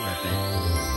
thank you